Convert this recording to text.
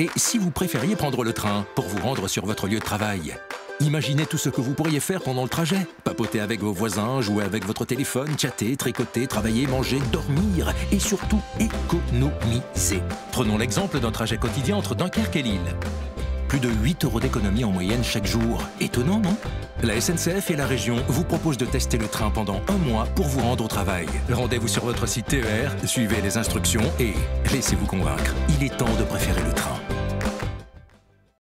Et si vous préfériez prendre le train pour vous rendre sur votre lieu de travail Imaginez tout ce que vous pourriez faire pendant le trajet. Papoter avec vos voisins, jouer avec votre téléphone, chatter, tricoter, travailler, manger, dormir et surtout économiser. Prenons l'exemple d'un trajet quotidien entre Dunkerque et Lille. Plus de 8 euros d'économie en moyenne chaque jour. Étonnant, non? La SNCF et la région vous proposent de tester le train pendant un mois pour vous rendre au travail. Rendez-vous sur votre site TER, suivez les instructions et laissez-vous convaincre. Il est temps de préférer le train.